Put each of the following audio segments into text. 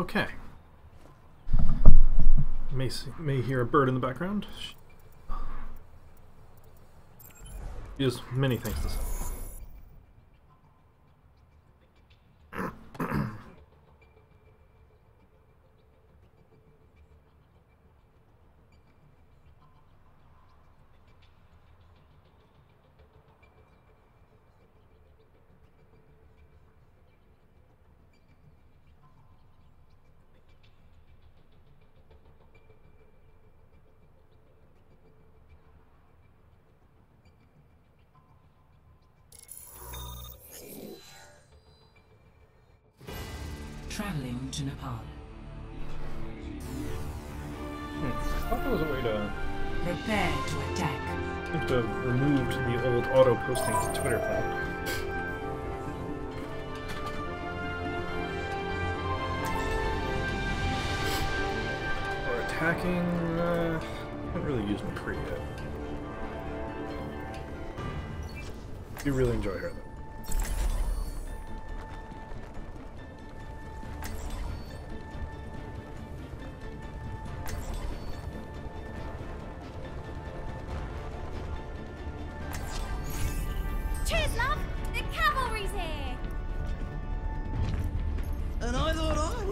Okay. May see, may hear a bird in the background. She many things to say.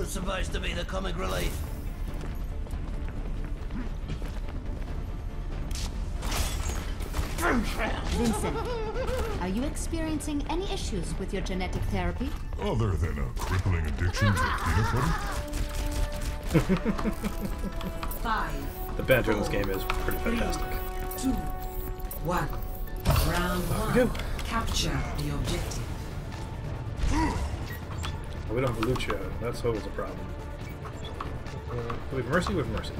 Thought I supposed to be the comic relief. Vincent, are you experiencing any issues with your genetic therapy? Other than a crippling addiction to peanut butter? Five, The banter in this game is pretty fantastic. two, one. Round one. go. Capture the objective. We don't have a. That's always a problem. Uh, with Mercy, with Mercy.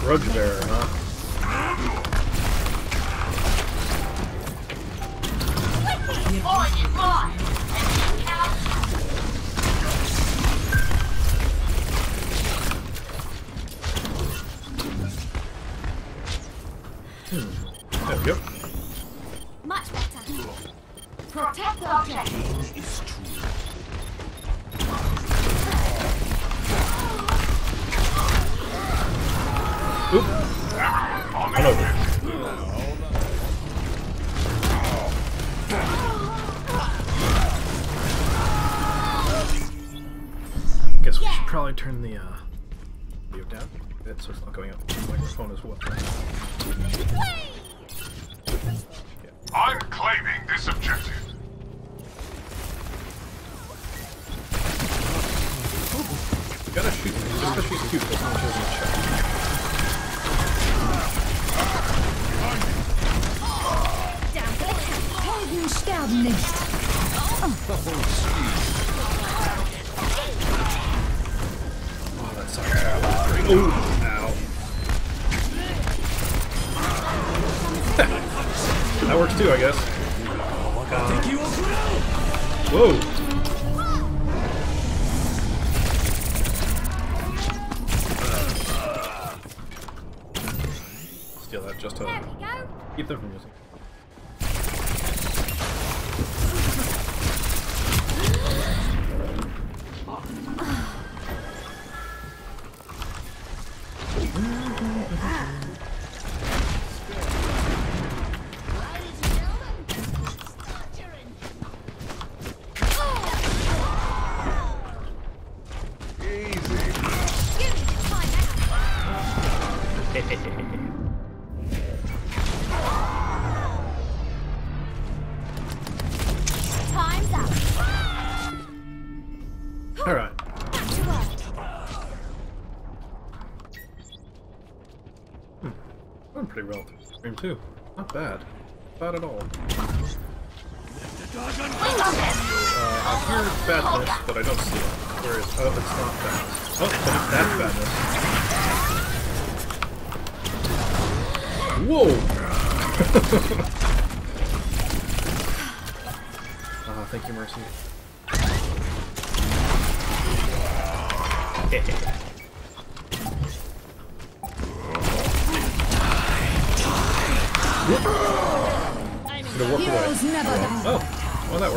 Grudge Bearer, shoot. Just because she's cute doesn't mean she doesn't check. Helden sterben nicht. Oh, that sucks. Ooh, ow. that works too, I guess. Whoa!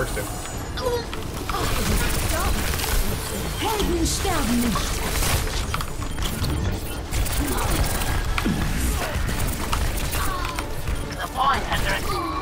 Works too. Helden sterben nicht. Double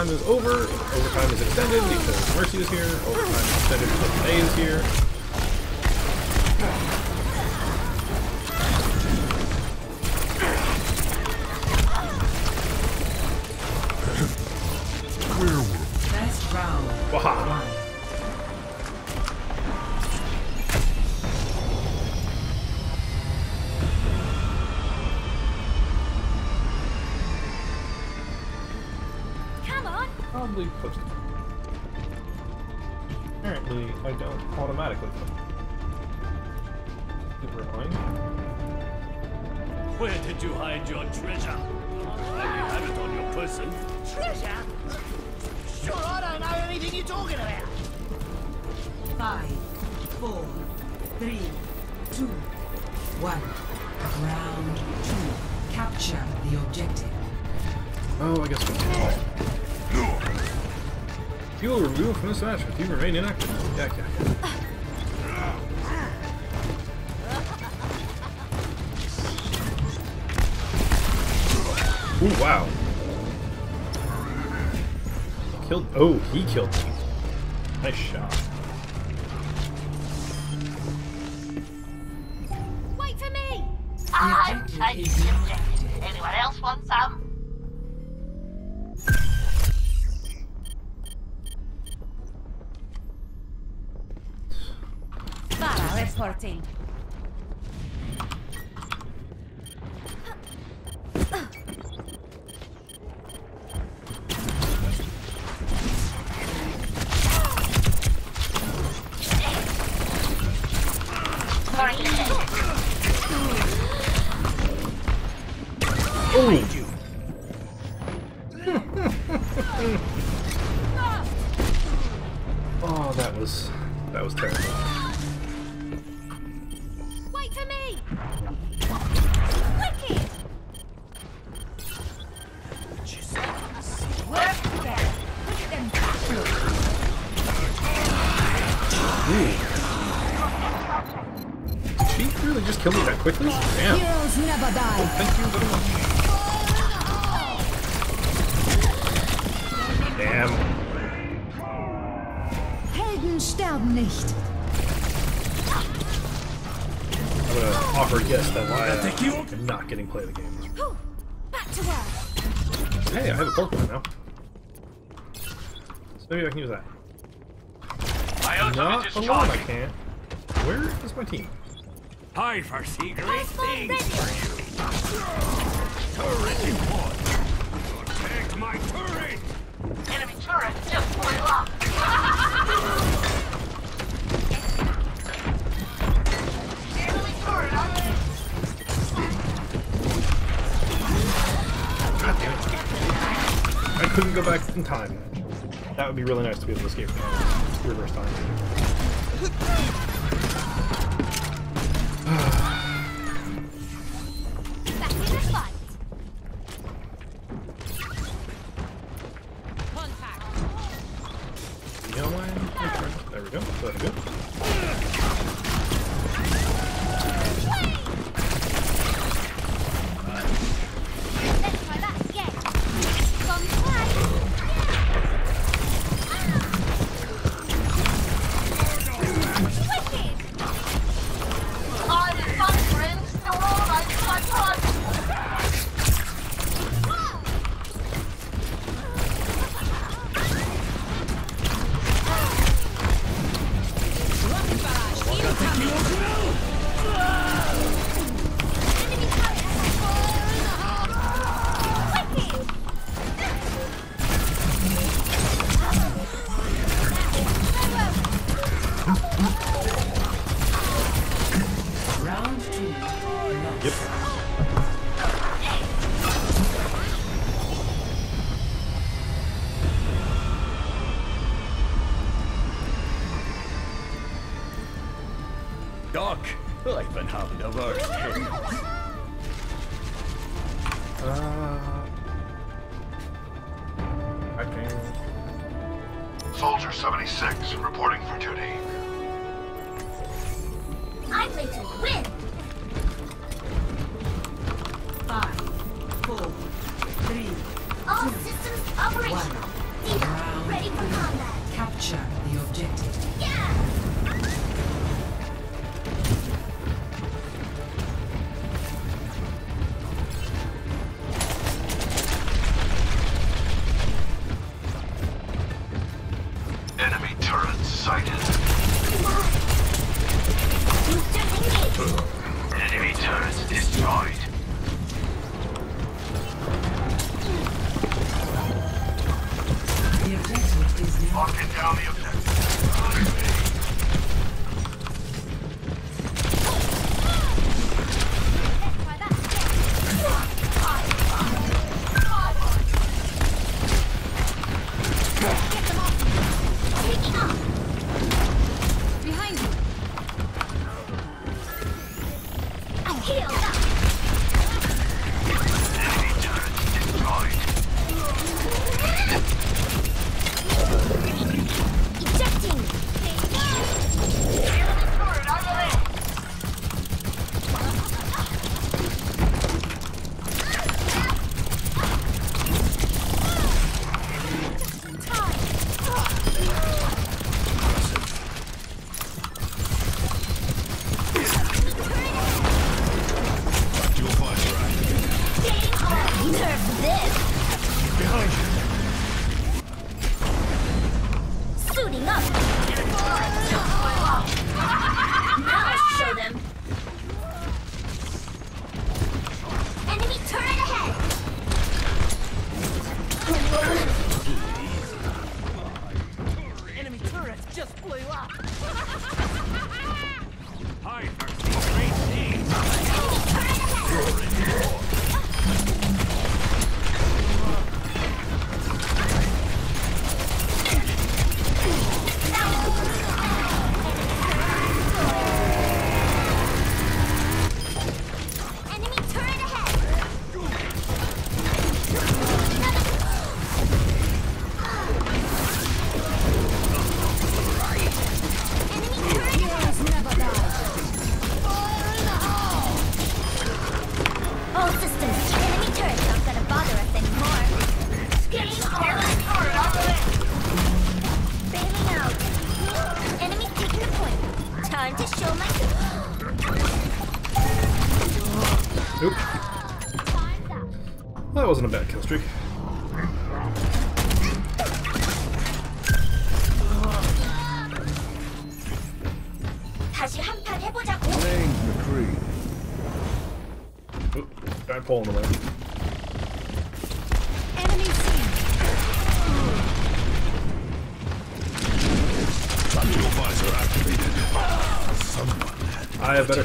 Overtime is over. Overtime is extended because Mercy is here. Overtime is extended because A is here. Match if you remain. Yeah, yeah, yeah. Ooh, wow. Killed. Oh, he killed me. Nice shot. Wait for me. The objective is now active. Anyone else want some? Vara I can use that. My Not is alone, I can't. Where is my team? I foresee great Household things for you. Turret deployed. Protect my turret. Enemy turret just blew up. Enemy turret. God damn it. I couldn't go back in time. That would be really nice to be able to escape reverse time. Ready for combat. Capture the objective. Yeah!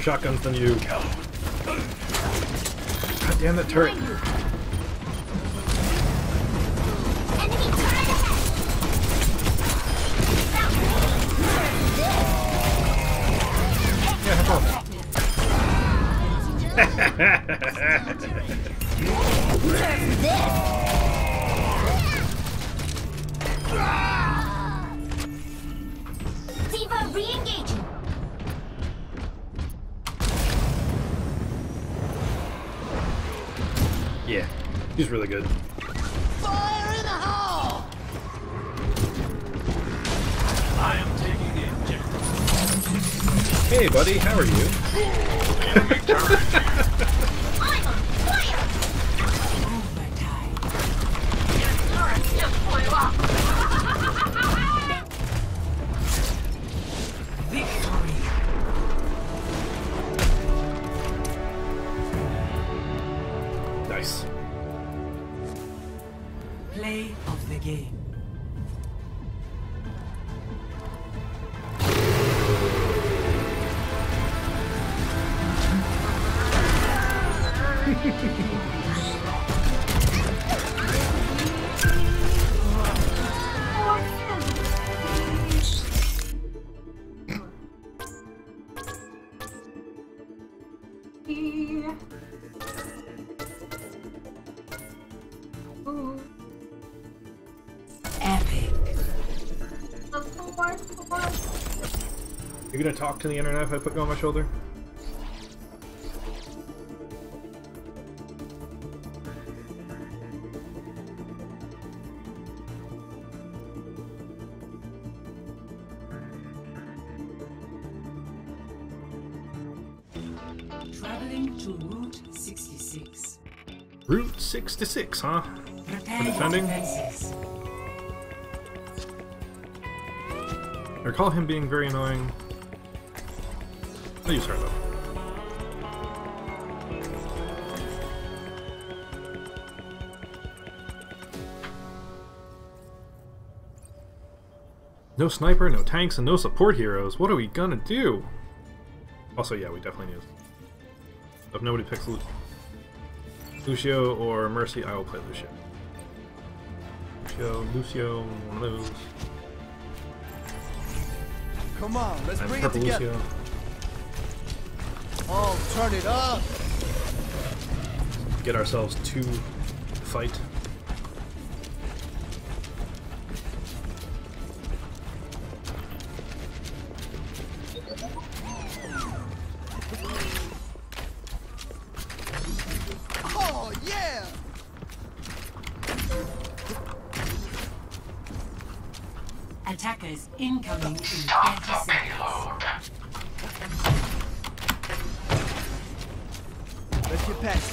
shotguns than you. God damn that turret. I am taking the objective. Hey, buddy, how are you? Talk to the internet if I put you on my shoulder? Traveling to Route 66. Route 66, huh? Prepare defending? I recall him being very annoying. I'll use her though. No sniper, no tanks, and no support heroes. What are we gonna do? Also, yeah, we definitely need. If nobody picks Lu Lucio or Mercy, I will play Lucio. Lucio, Lucio, one of those. Come on, let's I'm bring it together. Lucio. Oh, turn it up. Get ourselves to fight.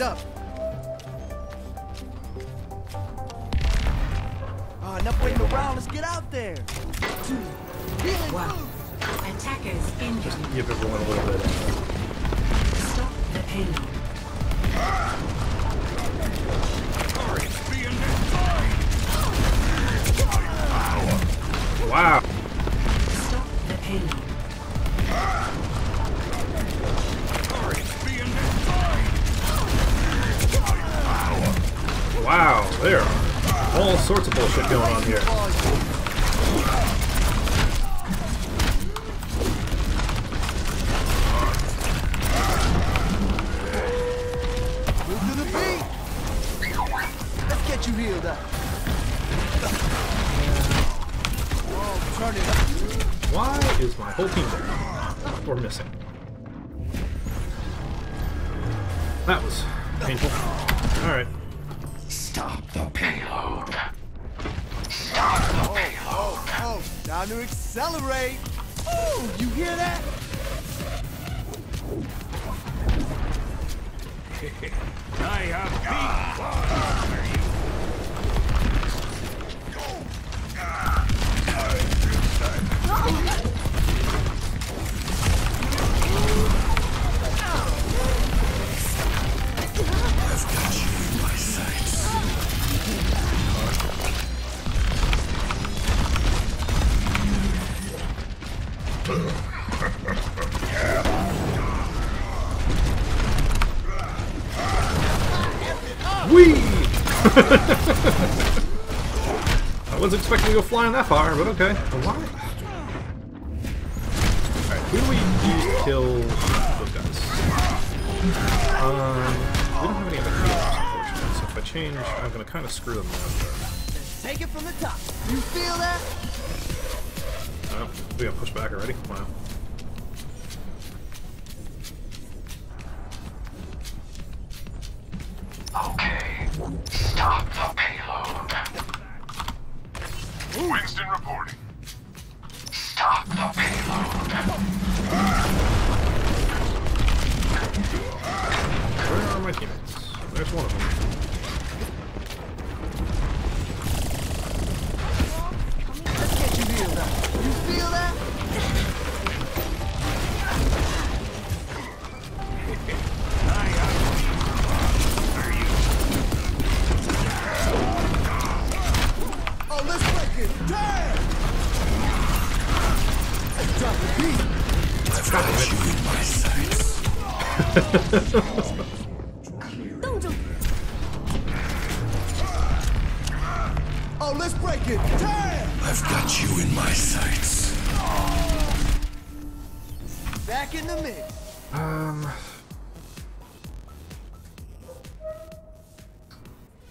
Up. Ah, enough waiting around. Let's get out there. Healing Wow. food. Attackers incoming. Give everyone a little bit. Stop the payload. I have beat wasn't expecting to go flying that far, but okay. Why? Alright, who do we use to kill those guys? Um, we don't have any other healers, unfortunately, so if I change, I'm gonna kind of screw them up. Take it from the top. You feel that? Oh, we got pushed back already? Wow. I've got you in my sights. Back in the mix. Um,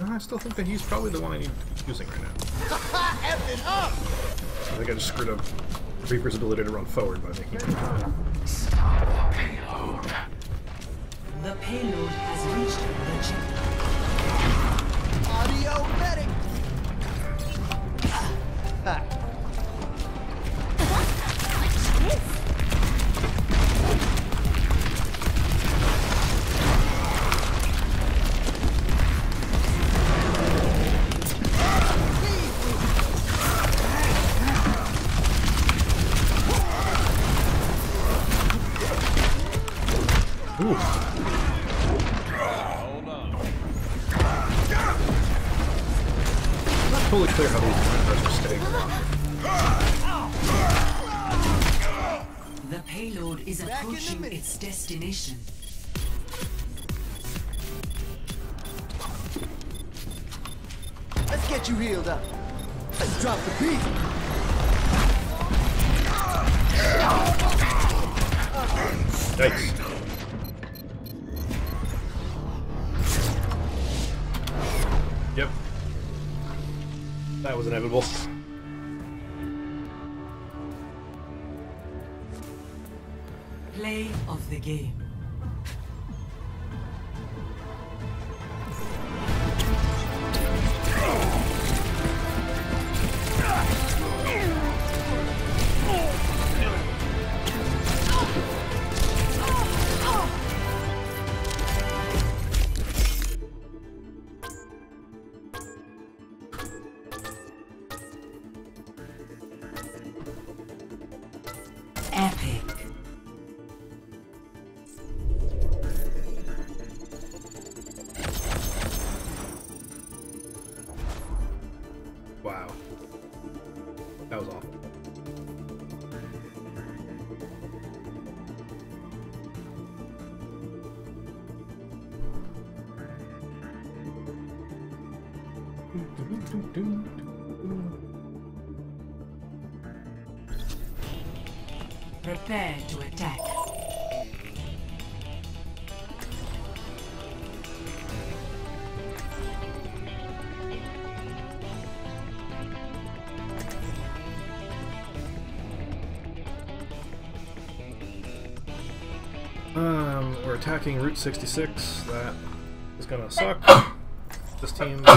I still think that he's probably the one I need to be using right now. F it up! I think I just screwed up Reaper's ability to run forward by making it. The payload has reached the checkpoint. Audio medic! Destination. Let's get you healed up. Let's drop the beat. Attacking Route 66. That is gonna suck. This team.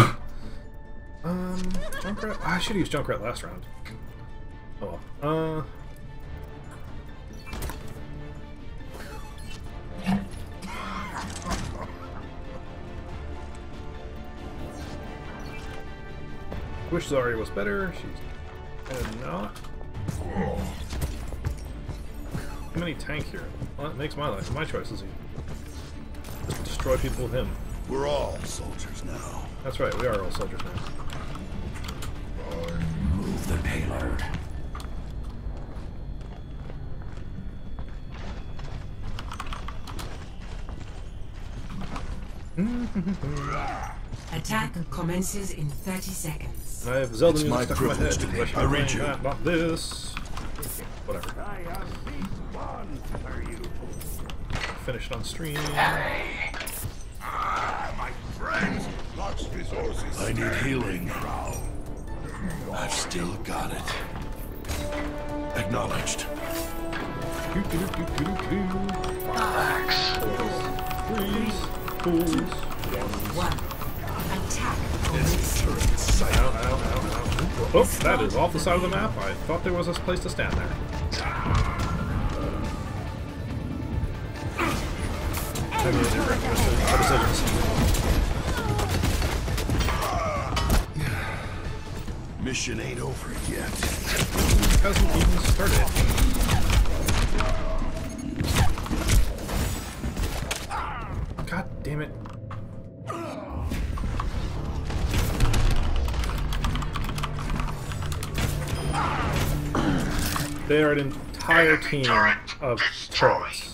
Um, Junkrat. I should use Junkrat last round. Oh well. Uh. Wish Zarya was better. She's kind of not. Too many tank here. Well, that makes my life, my choices easy. Just destroy people with him. We're all soldiers now. That's right, we are all soldiers now. Move the payload. Attack commences in 30 seconds. I have Zelda It's music my stuck in my head. to because I should I be read you. That, not this. Whatever. Finished on stream. My lost resources. I need healing. I've still got it. Acknowledged. Doo, doo. Freeze. Fools. One. Attack commences. Ow, ow, ow, ow. Oh, that is off the side of the map. I thought there was a place to stand there. I Mission ain't over yet. Hasn't even started. God damn it. They are an entire team of turrets.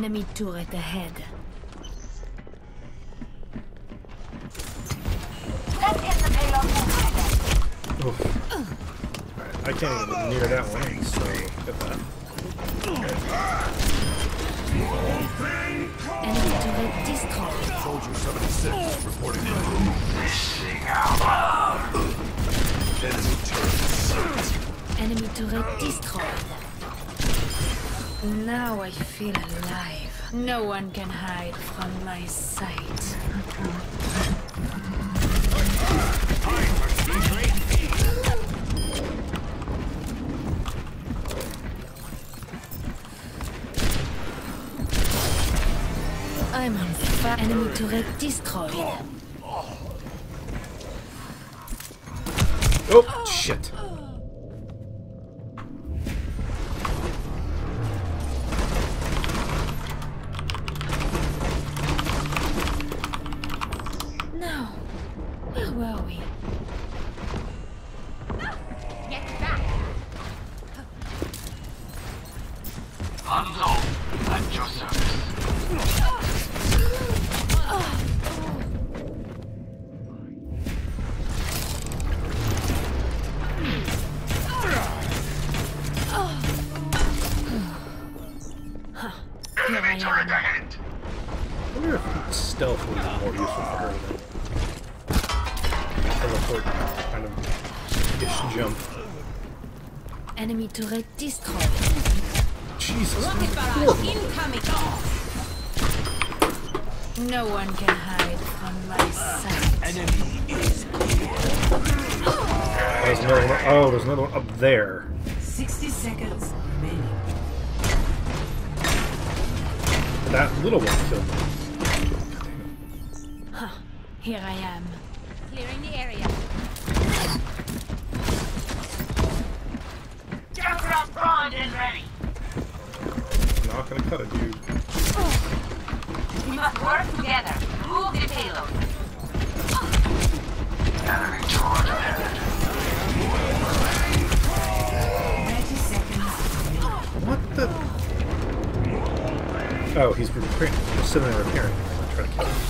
fucking turret. Alright, we gotta fix. Enemy turret ahead. Alright, I can't even get near that one, so get that. Enemy turret destroyed. Soldier 76 reporting in. Enemy turret. Enemy turret destroyed. Now I feel alive. No one can hide from my sight. I'm on fire. Enemy turret destroyed. Stealth would be more useful for her than teleport kind of ish jump. Enemy turret destroyed. Jesus. Incoming! No one can hide from my sight. There's another one. Oh, there's another one up there. 60 seconds remaining. That little one killed me. Here I am. Clearing the area. Junkrat primed and ready. Not gonna cut it, dude. We must work together. Move the payload. Enemy turret 30 seconds. What the? Oh, he's repairing. He's sitting there repairing. I'm gonna to kill him.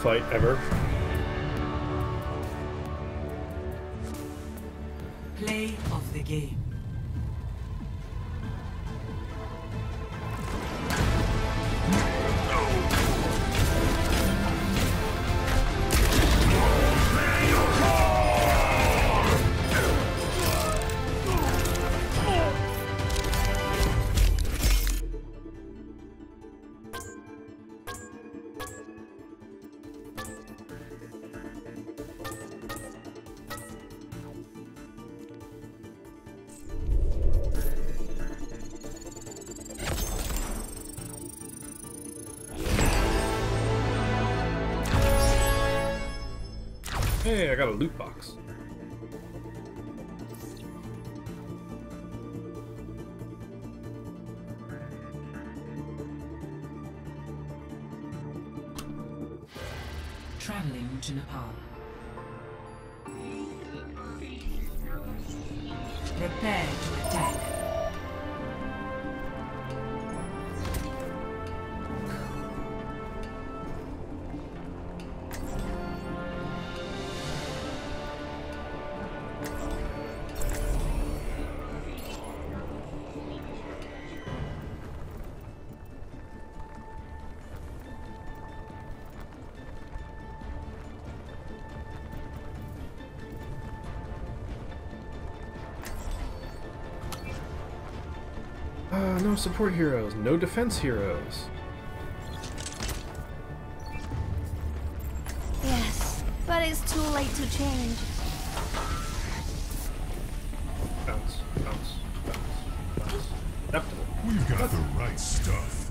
Fight ever. Play of the game. Hey, I got a loot no support heroes, no defense heroes. Yes, but it's too late to change. Bounce, bounce, bounce, bounce. Acceptable. We've got the right stuff.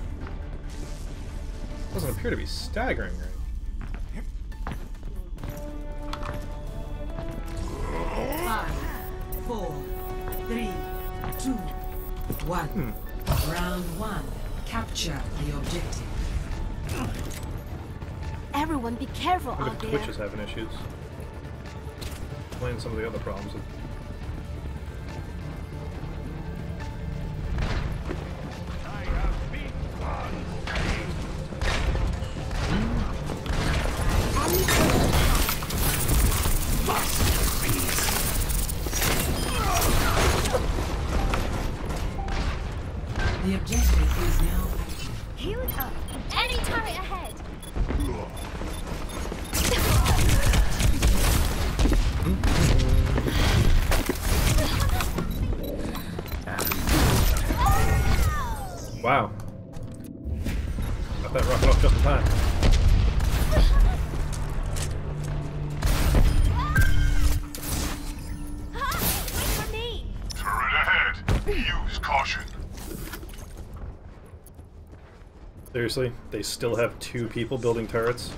Doesn't appear to be staggering right. Round one. Capture the objective. Everyone be careful I wonder out if there. Twitch is having issues. Playing some of the other problems. Seriously? They still have two people building turrets?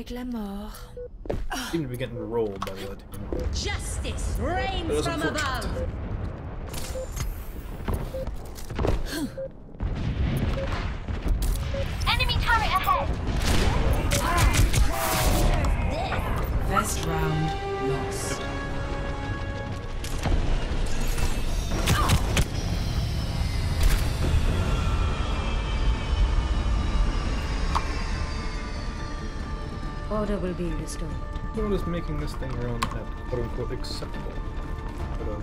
Avec la mort. Seem to be getting rolled by the other. Justice reigns from above. Order will be restored. What is making this thing run at quote unquote acceptable? Sort uh,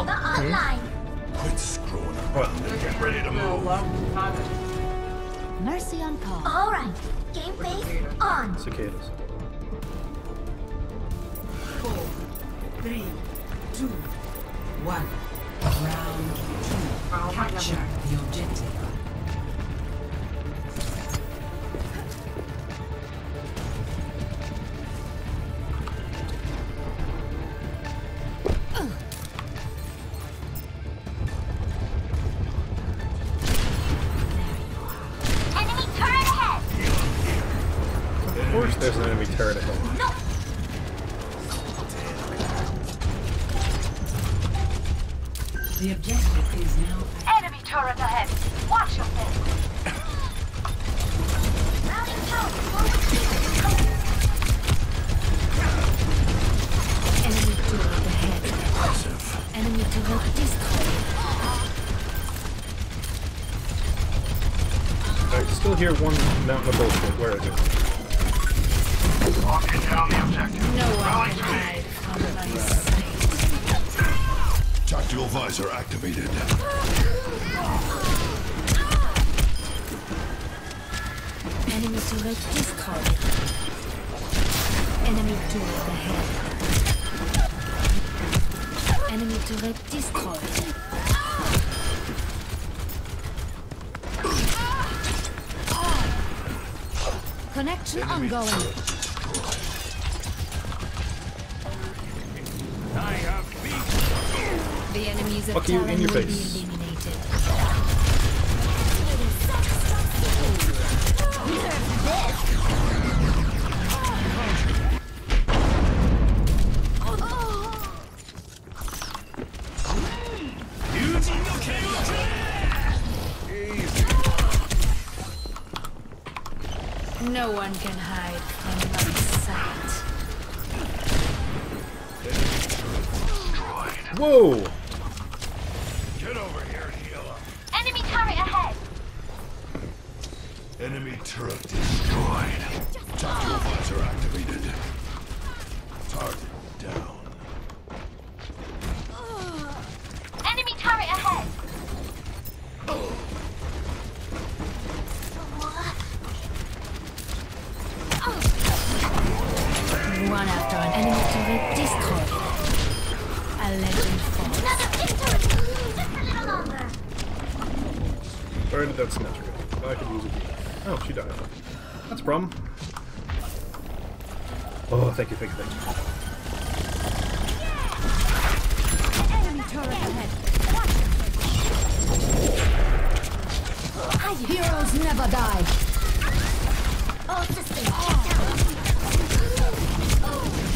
of. Online. Hmm? Quit screwing around and get ready to move. Mercy on call. All right. Game face on. Cicadas. The objective is now Enemy turret turret ahead. Watch your step. Routing power. Enemy turret ahead. Enemy turret destroyed. I still hear one mountain of bullshit. Where is it? Locking down the objective. No one can hide from Tactical visor activated. Enemy turret destroyed. Enemy turret ahead. Enemy turret destroyed. Connection ongoing. I Fuck you in your face. One after an enemy turret destroyed. A legend falls. Another big turret. Just a little longer. Where did that snatcher go? I could use it. Oh, she died. That's a problem. Oh, thank you, thank you, thank you. Enemy turret ahead. Heroes never die. All systems checked out.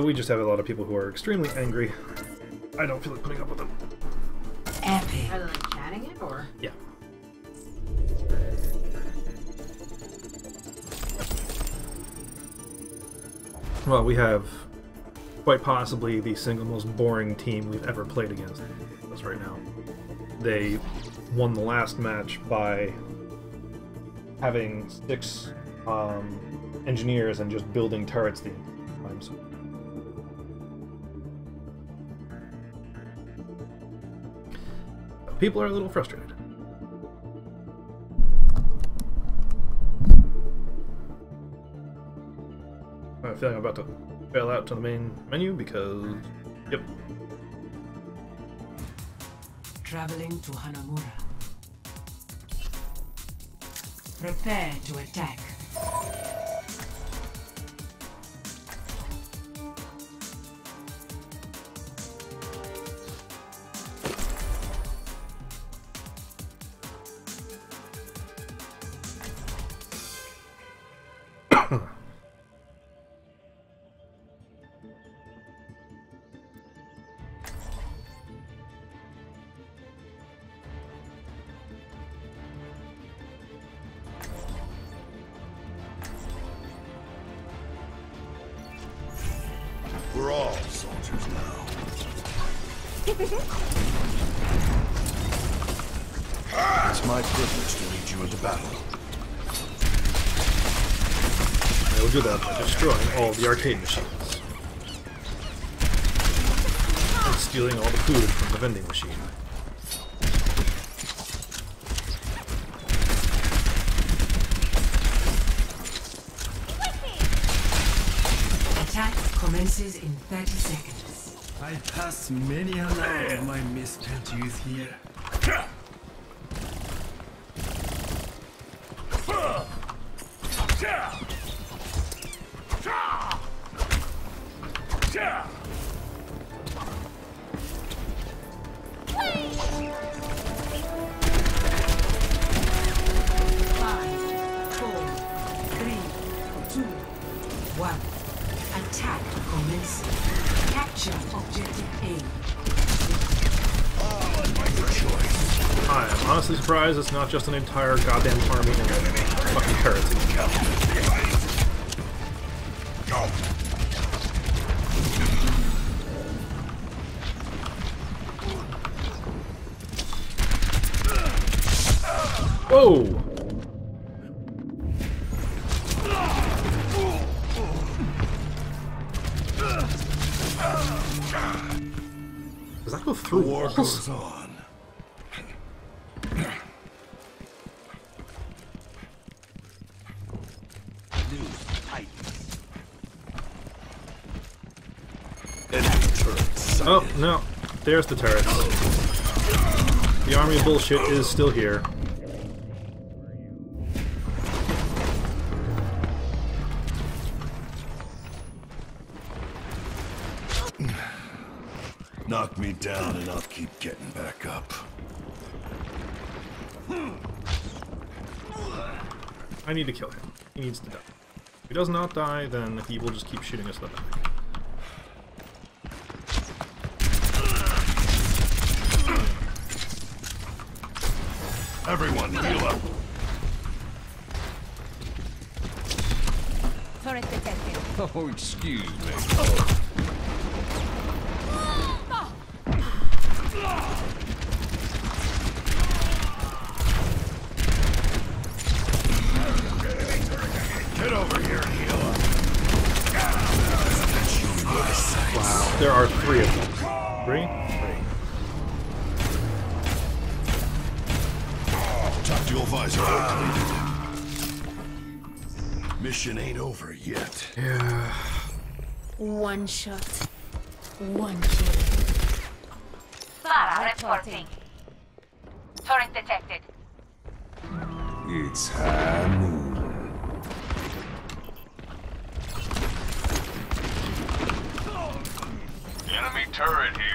Uh, we just have a lot of people who are extremely angry. I don't feel like putting up with them. Epic. Are they like chatting it or? Yeah. Well, we have quite possibly the single most boring team we've ever played against us right now. They won the last match by having six um, engineers and just building turrets the entire time. So people are a little frustrated. I a feeling I'm about to bail out to the main menu because, yep, Traveling to Hanamura. Prepare to attack. Arcade machines. And stealing all the food from the vending machine. Attack commences in 30 seconds. I passed many a night of my misspent youth here. Commencing. Capture objective A. I am honestly surprised it's not just an entire goddamn army and fucking turrets. Whoa! Goes on. Turrets. Oh, no. There's the turrets. The army of bullshit is still here. Down and I'll keep getting back up. I need to kill him. He needs to die. If he does not die, then he will just keep shooting us in the back. Everyone, heal up. Turret detected. Oh, excuse me. Mission ain't over yet. Yeah. One shot. One kill. Pharah reporting. Turret detected. It's high noon. Enemy turret here.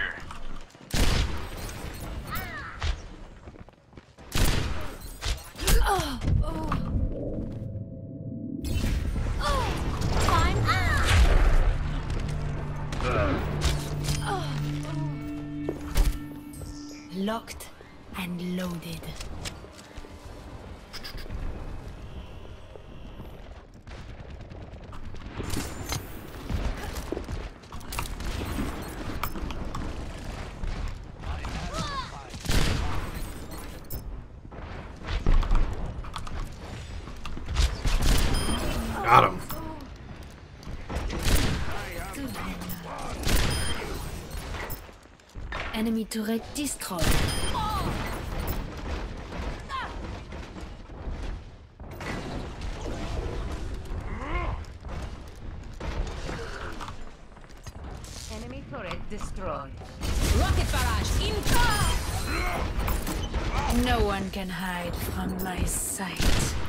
Locked and loaded. Got him. Enemy turret destroyed. Enemy turret destroyed. Rocket barrage in No one can hide from my sight.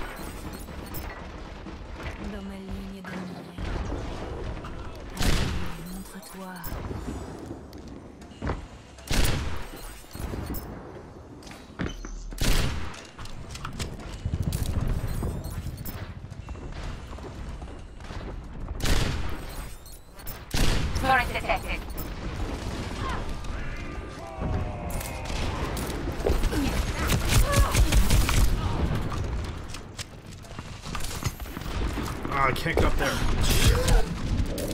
I can't get up there.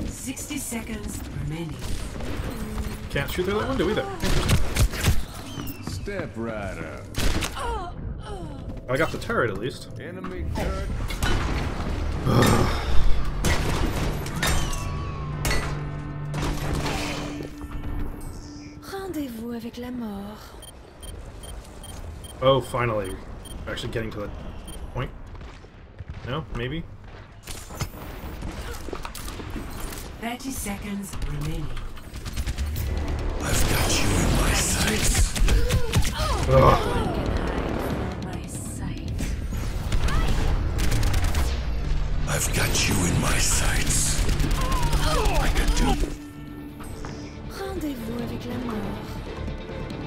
60 seconds remaining. Can't shoot through that window either. Step right up. I got the turret at least. Enemy turret. Rendez-vous avec la mort. Oh, finally. Actually getting to the point. No? Maybe? 30 seconds remaining. I've got you in my sights. Ugh. I've got you in my sights. Like a dupe. Rendez-vous avec la mort.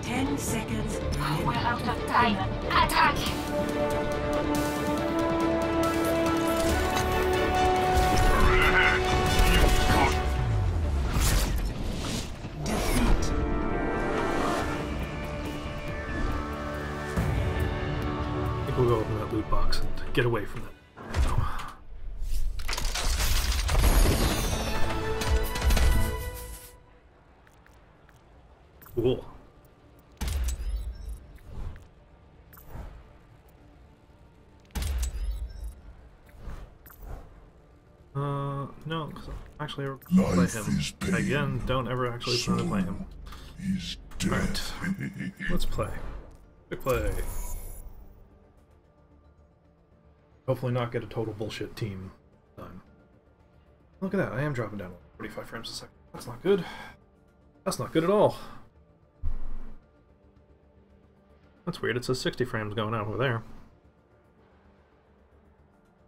10 seconds remaining. We're out of time. Attack! Get away from that. Cool. Uh, no, 'cause I actually play him. Again, don't ever actually plan to play him. He's Alright. dead. Let's play. Quick play. Hopefully not get a total bullshit team done. Look at that, I am dropping down 45 frames a second. That's not good. That's not good at all. That's weird, it says 60 frames going out over there.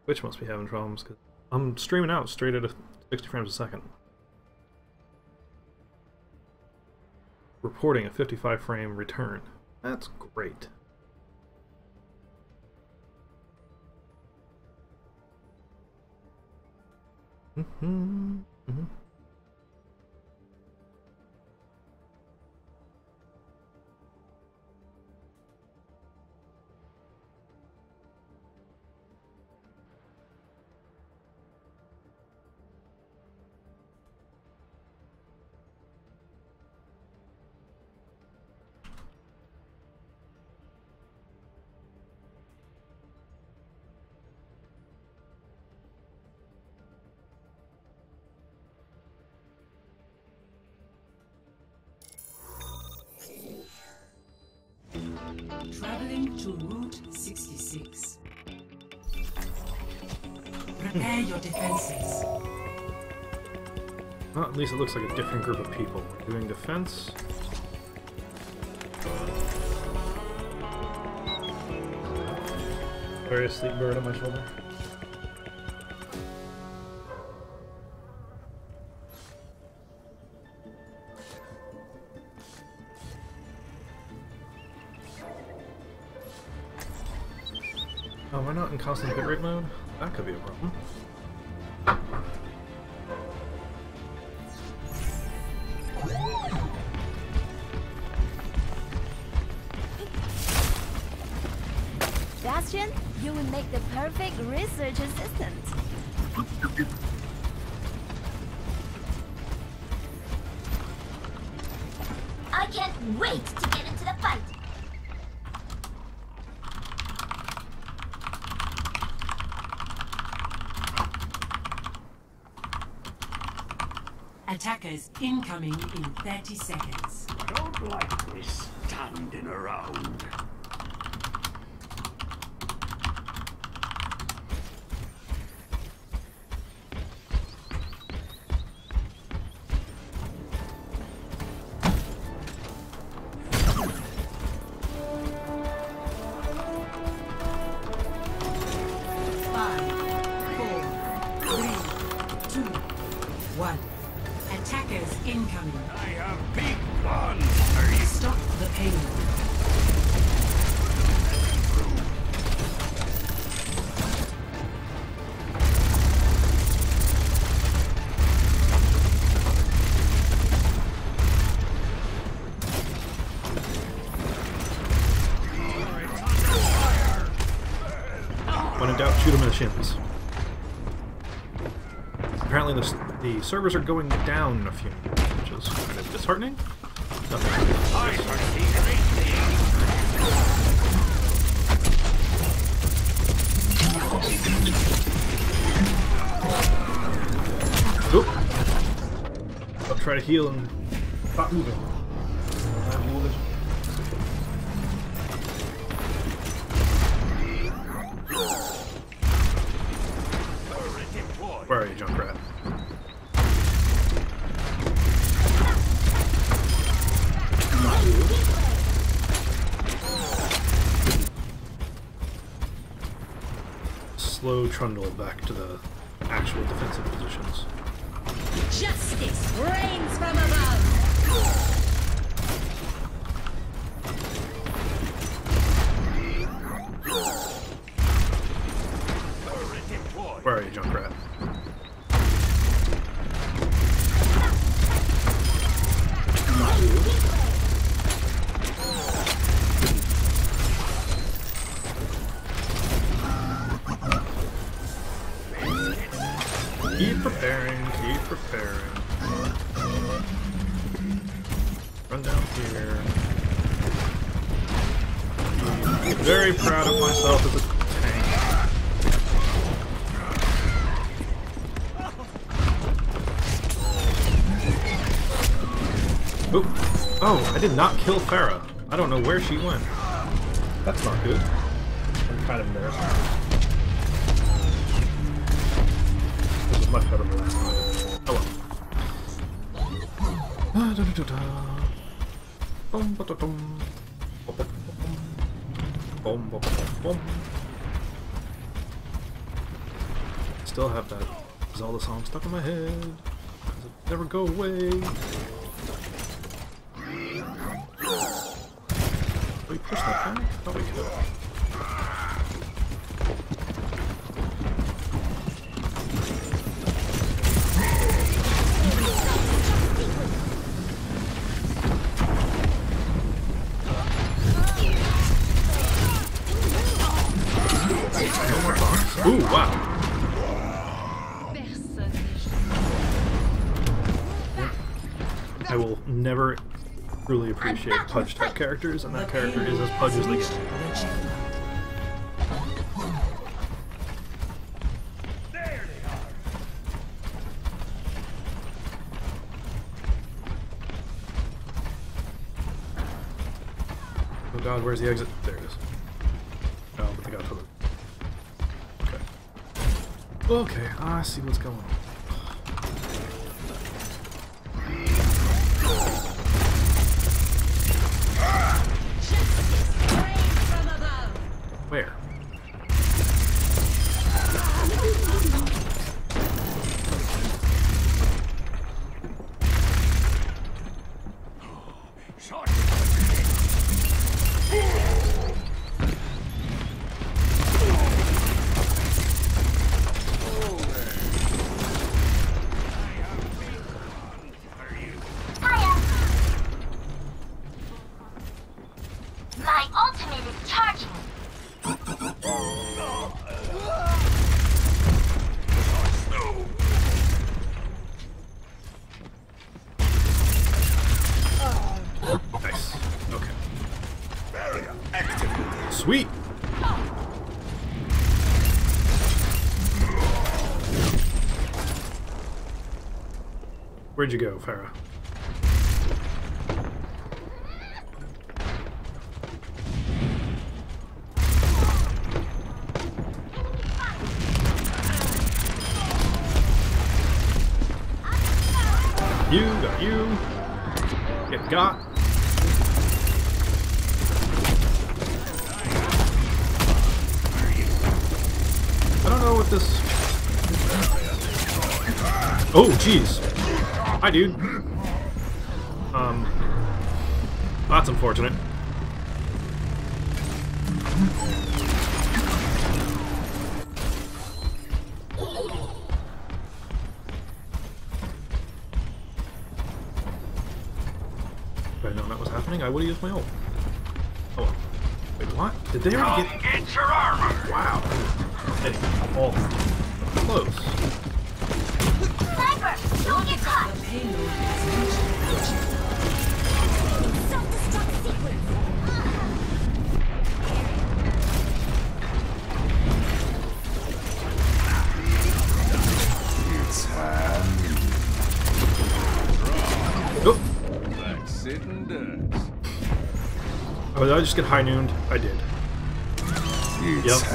Which must be having problems, because I'm streaming out straight at 60 frames a second. Reporting a 55 frame return. That's great. Mhm, mhm. Your defenses. Well, at least it looks like a different group of people. Doing defense. Very asleep bird on my shoulder. Oh, we're not in constant bitrate mode? That could be a problem. Sebastian, you will make the perfect research assistant. I can't wait to get into the fight. Attackers incoming in 30 seconds. I don't like this standing around. Servers are going down a few, which is kind of disheartening. Oop. I'll try to heal and stop moving. Slow trundle back to the actual defensive positions. Justice reigns from above. I did not kill Pharah. I don't know where she went. That's not good. I'm kind of embarrassed. This is much better than last time. Oh. Ah, da, da, da. Bum, ba, dum. Still have that Zelda song stuck in my head. Does it never go away? I will never truly appreciate Pudge type characters, and that character is as Pudge as they get. There they are. Oh god, where's the exit? There it is. Oh, but they got to it. Okay. Okay, I see what's going on. Where'd you go, Pharah? You, got you. Get got. I don't know what this... Oh, jeez. Hi, dude. Um... That's unfortunate. If I'd known that was happening, I would have used my ult. Oh well. Wait, what? Did they already get... Get your armor! Wow. All close. Sniper! Don't get caught! The payload is reaching. Self-destruct sequence! It's time. Oh, Like sitting ducks. did I just get high nooned? I did. It's Yep.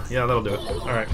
yeah, that'll do it. Alright.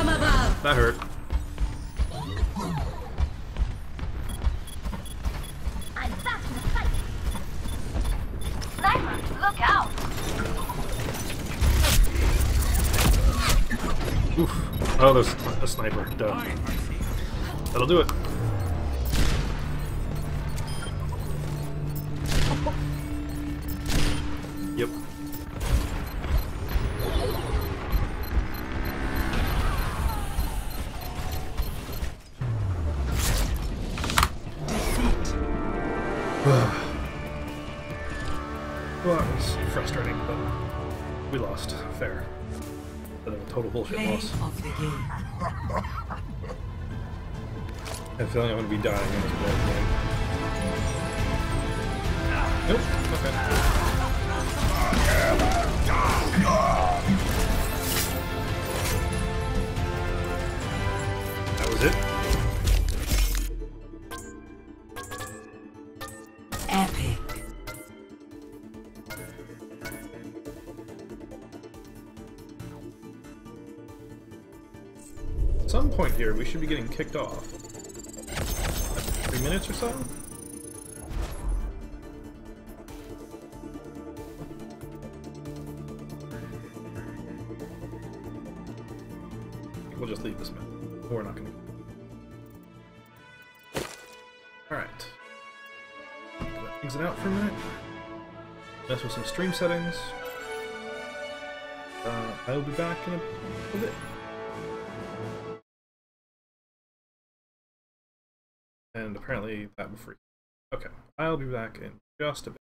From above! that hurt. I'm back in the fight! Sniper, look out! Oof. Oh, there's a sniper. Duh. That'll do it. Here, we should be getting kicked off. Three minutes or so? We'll just leave this man. We're not gonna. Alright. Exit out for a minute. Mess with some stream settings. Uh, I'll be back in a little bit. And apparently that will free. Okay, I'll be back in just a bit.